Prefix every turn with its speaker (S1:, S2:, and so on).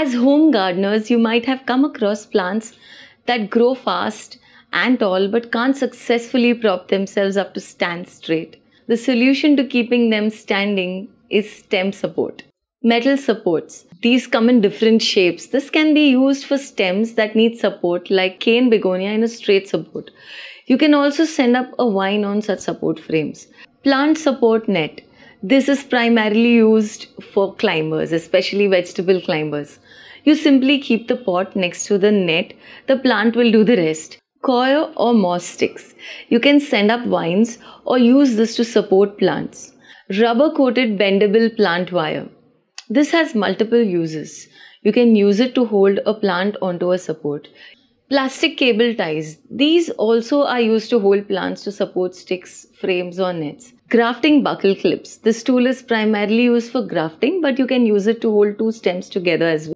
S1: As home gardeners, you might have come across plants that grow fast and tall but can't successfully prop themselves up to stand straight. The solution to keeping them standing is stem support. Metal supports. These come in different shapes. This can be used for stems that need support, like cane begonia in a straight support. You can also send up a vine on such support frames. Plant support net. This is primarily used for climbers, especially vegetable climbers. You simply keep the pot next to the net, the plant will do the rest. Coir or moss sticks. You can send up vines or use this to support plants. Rubber coated bendable plant wire. This has multiple uses. You can use it to hold a plant onto a support. Plastic cable ties. These also are used to hold plants to support sticks, frames or nets. Grafting buckle clips. This tool is primarily used for grafting but you can use it to hold two stems together as well.